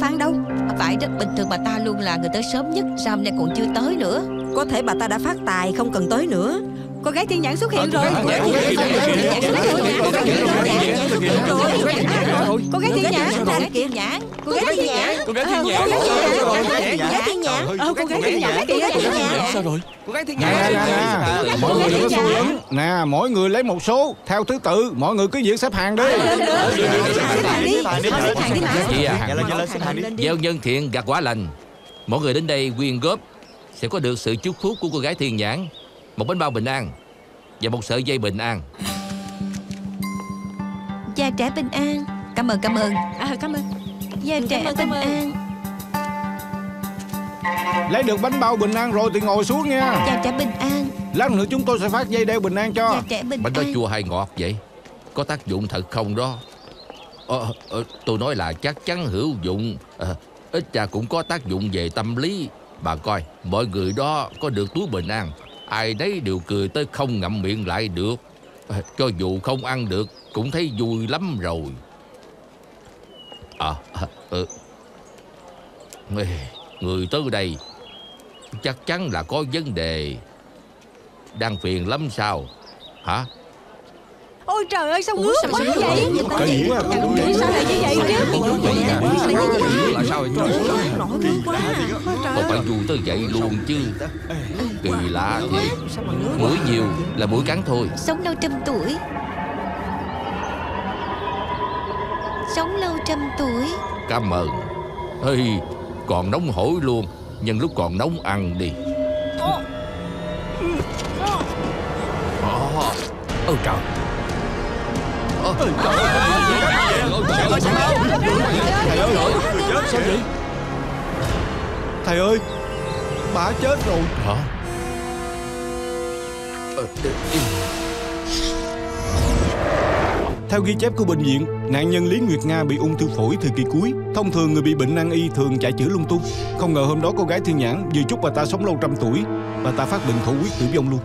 phán đâu Phải đó bình thường bà ta luôn là người tới sớm nhất, Sao hôm nay còn chưa tới nữa? Có thể bà ta đã phát tài, không cần tới nữa. Cô gái thiên nhãn xuất hiện rồi Cô gái thiên nhãn xuất hiện rồi Cô gái thiên nhãn Cô gái thiên nhãn Cô gái thiên nhãn Cô gái thiên nhãn Cô gái thiên nhãn Ờ cô gái thiên nhãn Cô gái thiên nhãn Sao rồi Cô gái thiên nè Mọi người đừng có xô lấn Nè mỗi người lấy một số Theo thứ tự Mọi người cứ việc xếp hàng đi Chị à Dạ lên dạ lên xin hàng đi Gieo nhân thiện gặt quả lành Mọi người đến đây quyên góp Sẽ có được sự chúc phúc của cô gái thiên nhãn Một bánh bao bình an Và một sợi dây bình an. Gia trẻ bình an. Cảm ơn cảm ơn. À cảm ơn. Gia trẻ ơn, bình cảm ơn. an. Lấy được bánh bao bình an rồi thì ngồi xuống nha. Gia trẻ bình an. Lát nữa chúng tôi sẽ phát dây đeo bình an cho. Gia trẻ bình Bánh đó an. chua hay ngọt vậy? Có tác dụng thật không đó? Ờ, ờ, Tôi nói là chắc chắn hữu dụng. Ờ, Ít ra cũng có tác dụng về tâm lý. Bà coi Mọi người đó có được túi bình an Ai nấy đều cười tới không ngậm miệng lại được. Ờ, Cho dù không ăn được Cũng thấy vui lắm rồi. À. Ê, Người tới đây Chắc chắn là có vấn đề. Đang phiền lắm sao? Hả? Ôi trời ơi sao ngứa quá vậy? Cái gì quá Sao lại như vậy chứ là sao vậy? Nổi ngứa quá Không phải vui tới vậy luôn chứ. Kỳ lạ thiệt. Mà Mũi nhiều là mũi cắn thôi. Sống lâu trăm tuổi. Sống lâu trăm tuổi. Cảm ơn. Ê, còn nóng hổi luôn. Nhân lúc còn nóng ăn đi. Ôi trời. Ôi trời Thầy ơi Sao vậy Thầy ơi Bà chết rồi Hả Theo ghi chép của bệnh viện, nạn nhân Lý Nguyệt Nga bị ung thư phổi thời kỳ cuối. Thông thường người bị bệnh nan y thường chạy chữa lung tung. Không ngờ hôm đó cô gái thiên nhãn vừa chúc bà ta sống lâu trăm tuổi, bà ta phát bệnh thổ huyết tử vong luôn.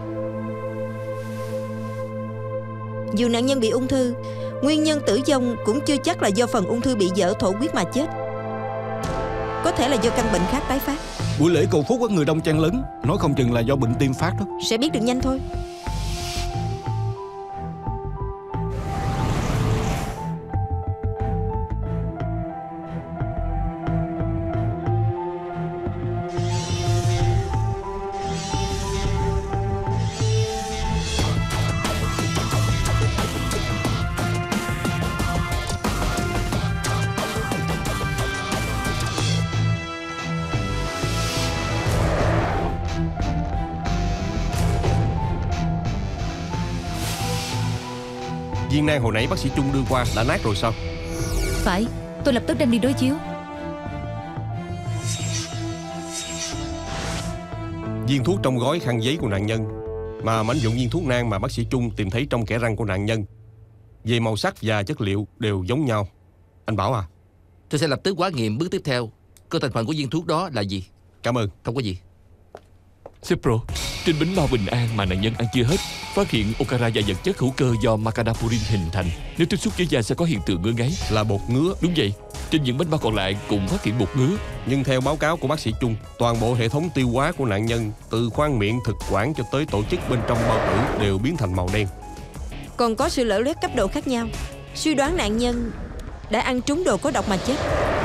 Dù nạn nhân bị ung thư Nguyên nhân tử vong cũng chưa chắc là do phần ung thư bị dở thổ huyết mà chết. Có thể là do căn bệnh khác tái phát. Buổi lễ cầu phúc có người đông chen lấn, nói không chừng là do bệnh tim phát đó. Sẽ biết được nhanh thôi Viên nang hồi nãy bác sĩ Trung đưa qua đã nát rồi sao? Phải Tôi lập tức đem đi đối chiếu. Viên thuốc trong gói khăn giấy của nạn nhân Mà mảnh dụng viên thuốc nang mà bác sĩ Trung tìm thấy trong kẽ răng của nạn nhân. Về màu sắc và chất liệu đều giống nhau. Anh Bảo à? Tôi sẽ lập tức hóa nghiệm bước tiếp theo. Cơ thành phần của viên thuốc đó là gì? Cảm ơn. Không có gì. Sếp Pro Trên bánh bao bình an mà nạn nhân ăn chưa hết Phát hiện Okara và vật chất hữu cơ do Macadapurin hình thành. Nếu tiếp xúc với da sẽ có hiện tượng ngứa ngáy. Là bột ngứa. Đúng vậy Trên những bánh bao còn lại cũng phát hiện bột ngứa. Nhưng theo báo cáo của bác sĩ Trung Toàn bộ hệ thống tiêu hóa của nạn nhân Từ khoang miệng thực quản cho tới tổ chức bên trong bao tử Đều biến thành màu đen. Còn có sự lở loét cấp độ khác nhau. Suy đoán nạn nhân đã ăn trúng đồ có độc mà chết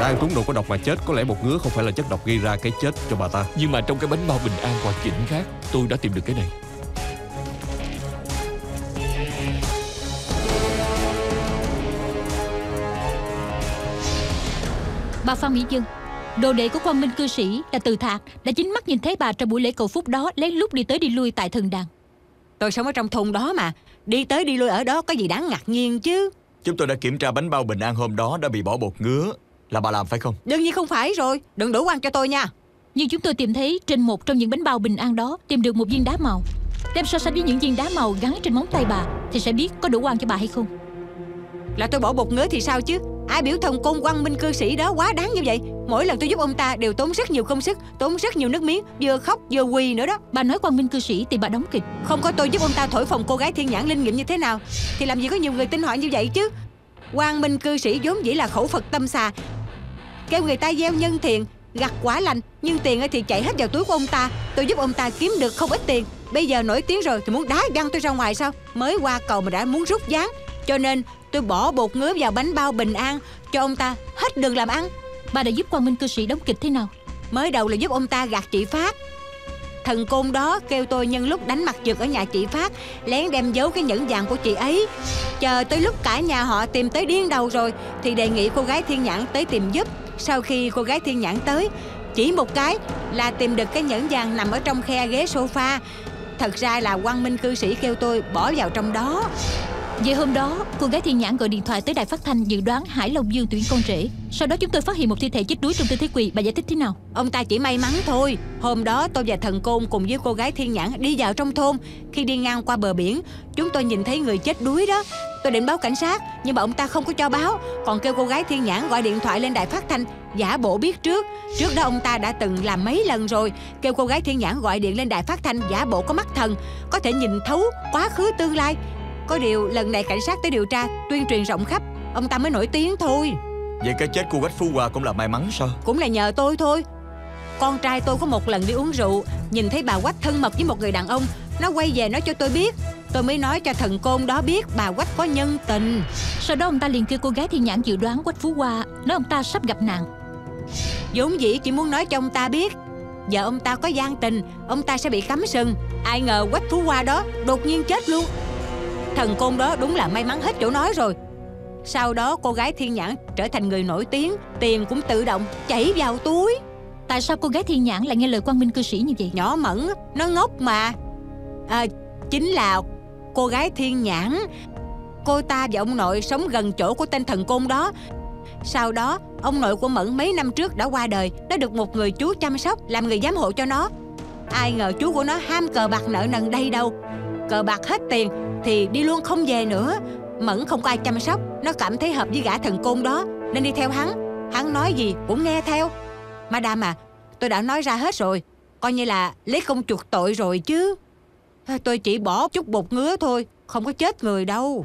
Ăn trúng đồ có độc mà chết Có lẽ bột ngứa không phải là chất độc gây ra cái chết cho bà ta. Nhưng mà trong cái bánh bao bình an hoàn chỉnh khác Tôi đã tìm được cái này. Bà Phan Mỹ Dân Đồ đệ của quan minh cư sĩ là Từ Thạc Đã chính mắt nhìn thấy bà trong buổi lễ cầu phúc đó Lén lút đi tới đi lui tại thần đàn. Tôi sống ở trong thôn đó mà Đi tới đi lui ở đó có gì đáng ngạc nhiên chứ? Chúng tôi đã kiểm tra bánh bao bình an hôm đó đã bị bỏ bột ngứa Là bà làm phải không? Đương nhiên không phải rồi. Đừng đủ quan cho tôi nha. Nhưng chúng tôi tìm thấy trên một trong những bánh bao bình an đó Tìm được một viên đá màu. Đem so sánh với những viên đá màu gắn trên móng tay bà Thì sẽ biết có đủ quan cho bà hay không. Là tôi bỏ bột ngứa thì sao chứ? Ai biểu thần côn quang minh cư sĩ đó quá đáng như vậy? Mỗi lần tôi giúp ông ta đều tốn rất nhiều công sức Tốn rất nhiều nước miếng Vừa khóc vừa quỳ nữa đó. Bà nói quan minh cư sĩ thì bà đóng kịch. Không có tôi giúp ông ta thổi phồng cô gái thiên nhãn linh nghiệm như thế nào Thì làm gì có nhiều người tin họ như vậy chứ? Quang minh cư sĩ vốn dĩ là khẩu Phật tâm xà Kêu người ta gieo nhân thiện Gặt quả lành Nhưng tiền thì chạy hết vào túi của ông ta. Tôi giúp ông ta kiếm được không ít tiền. Bây giờ nổi tiếng rồi thì muốn đá văng tôi ra ngoài sao? Mới qua cầu mà đã muốn rút dáng. Cho nên tôi bỏ bột ngứa vào bánh bao bình an Cho ông ta hết đường làm ăn. Bà đã giúp quan minh cư sĩ đóng kịch thế nào? Mới đầu là giúp ông ta gạt chị Phát. Thần côn đó kêu tôi nhân lúc đánh mặt trượt ở nhà chị Phát Lén đem giấu cái nhẫn vàng của chị ấy. Chờ tới lúc cả nhà họ tìm tới điên đầu rồi Thì đề nghị cô gái thiên nhãn tới tìm giúp sau khi cô gái thiên nhãn tới, Chỉ một cái là tìm được cái nhẫn vàng nằm ở trong khe ghế sofa. Thật ra là quang minh cư sĩ kêu tôi bỏ vào trong đó. Vậy hôm đó, cô gái thiên nhãn gọi điện thoại tới đài phát thanh dự đoán Hải Long Dương tuyển con rể. Sau đó chúng tôi phát hiện một thi thể chết đuối trong tư thế quỳ. Bà giải thích thế nào? Ông ta chỉ may mắn thôi. Hôm đó, tôi và thần côn cùng với cô gái thiên nhãn đi vào trong thôn. Khi đi ngang qua bờ biển, Chúng tôi nhìn thấy người chết đuối đó. Tôi định báo cảnh sát, Nhưng mà ông ta không có cho báo. Còn kêu cô gái thiên nhãn gọi điện thoại lên đài phát thanh, Giả bộ biết trước. Trước đó, ông ta đã từng làm mấy lần rồi. Kêu cô gái thiên nhãn gọi điện lên đài phát thanh, Giả bộ có mắt thần. Có thể nhìn thấu quá khứ tương lai. Có điều lần này cảnh sát tới điều tra Tuyên truyền rộng khắp. Ông ta mới nổi tiếng thôi. Vậy cái chết của Quách Phú Hòa cũng là may mắn sao? Cũng là nhờ tôi thôi. Con trai tôi có một lần đi uống rượu Nhìn thấy bà Quách thân mật với một người đàn ông. Nó quay về nói cho tôi biết. Tôi mới nói cho thần côn đó biết bà Quách có nhân tình. Sau đó ông ta liền kêu cô gái thiên nhãn dự đoán Quách Phú Hoa Nói ông ta sắp gặp nạn. Vốn dĩ chỉ muốn nói cho ông ta biết. Giờ ông ta có gian tình Ông ta sẽ bị cấm sừng. Ai ngờ Quách Phú Hoa đó đột nhiên chết luôn Thần côn đó đúng là may mắn hết chỗ nói rồi. Sau đó cô gái thiên nhãn trở thành người nổi tiếng Tiền cũng tự động chảy vào túi. Tại sao cô gái thiên nhãn lại nghe lời quan minh cư sĩ như vậy? Nhỏ mẫn Nó ngốc mà. À, Chính là cô gái thiên nhãn. Cô ta và ông nội sống gần chỗ của tên thần côn đó. Sau đó Ông nội của Mẫn mấy năm trước đã qua đời Nó được một người chú chăm sóc Làm người giám hộ cho nó. Ai ngờ chú của nó ham cờ bạc nợ nần đây đâu Cờ bạc hết tiền thì đi luôn không về nữa. Mẫn không có ai chăm sóc. Nó cảm thấy hợp với gã thần côn đó. Nên đi theo hắn. Hắn nói gì cũng nghe theo. Madam à Tôi đã nói ra hết rồi. Coi như là lấy công chuộc tội rồi chứ. Tôi chỉ bỏ chút bột ngứa thôi. Không có chết người đâu.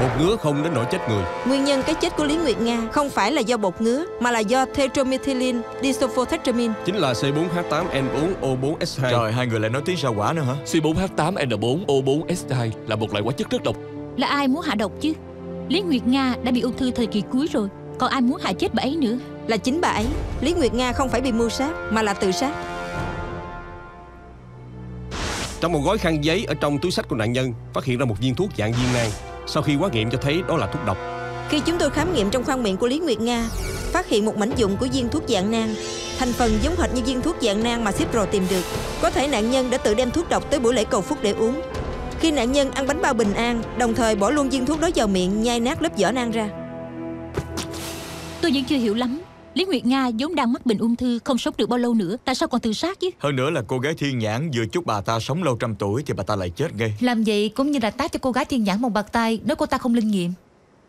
Bột ngứa không đến nỗi chết người Nguyên nhân cái chết của Lý Nguyệt Nga không phải là do bột ngứa mà là do tetromethylin disulfotetramin. Chính là C4H8N4O4S2 Trời hai người lại nói tiếng sao quả nữa hả C4H8N4O4S2 là một loại hóa chất rất độc. Là ai muốn hạ độc chứ Lý Nguyệt Nga đã bị ung thư thời kỳ cuối rồi Còn ai muốn hạ chết bà ấy nữa Là chính bà ấy. Lý Nguyệt Nga không phải bị mưu sát mà là tự sát. Trong một gói khăn giấy ở trong túi sách của nạn nhân Phát hiện ra một viên thuốc dạng viên nang Sau khi hóa nghiệm cho thấy đó là thuốc độc Khi chúng tôi khám nghiệm trong khoang miệng của Lý Nguyệt Nga, phát hiện một mảnh dụng của viên thuốc dạng nang. Thành phần giống hệt như viên thuốc dạng nang mà Cipro tìm được. Có thể nạn nhân đã tự đem thuốc độc tới buổi lễ cầu phúc để uống. Khi nạn nhân ăn bánh bao bình an, đồng thời bỏ luôn viên thuốc đó vào miệng nhai nát lớp vỏ nang ra. Tôi vẫn chưa hiểu lắm Lý Nguyệt Nga vốn đang mắc bệnh ung thư Không sống được bao lâu nữa. Tại sao còn tự sát chứ? Hơn nữa là cô gái thiên nhãn vừa chúc bà ta sống lâu trăm tuổi Thì bà ta lại chết ngay. Làm vậy cũng như là tác cho cô gái thiên nhãn một bạc tay Nói cô ta không linh nghiệm.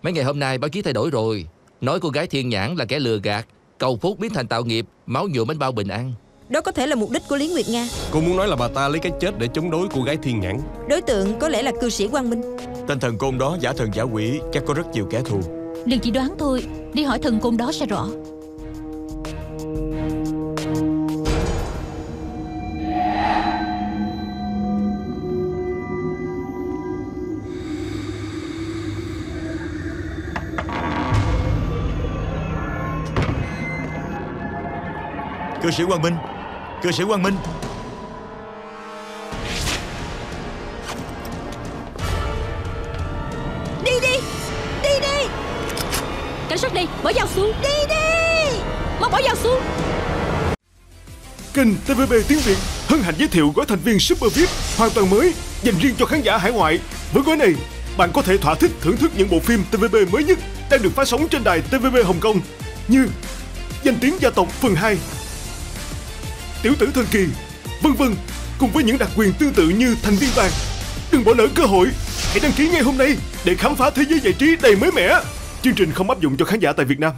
Mấy ngày hôm nay báo chí thay đổi rồi. Nói cô gái thiên nhãn là kẻ lừa gạt Cầu phúc biến thành tạo nghiệp Máu nhuộm bánh bao bình an. Đó có thể là mục đích của Lý Nguyệt Nga. Cô muốn nói là bà ta lấy cái chết để chống đối cô gái thiên nhãn. Đối tượng có lẽ là cư sĩ Quang Minh. Tên thần côn đó giả thần giả quỷ Chắc có rất nhiều kẻ thù. Đừng chỉ đoán thôi Đi hỏi thần côn đó sẽ rõ Cư sĩ Quang Minh Cư sĩ Quang Minh Đi đi! Đi đi! Cảnh sát đi Bỏ dao xuống Đi đi Mau bỏ dao xuống Kênh TVB tiếng Việt hân hạnh giới thiệu gói thành viên Super VIP hoàn toàn mới dành riêng cho khán giả hải ngoại. Với gói này, bạn có thể thỏa thích thưởng thức những bộ phim TVB mới nhất đang được phát sóng trên đài TVB Hồng Kông như Danh tiếng gia tộc phần 2, Tiểu tử thần kỳ, vân vân, cùng với những đặc quyền tương tự như thành viên vàng. Đừng bỏ lỡ cơ hội, hãy đăng ký ngay hôm nay để khám phá thế giới giải trí đầy mới mẻ. Chương trình không áp dụng cho khán giả tại Việt Nam.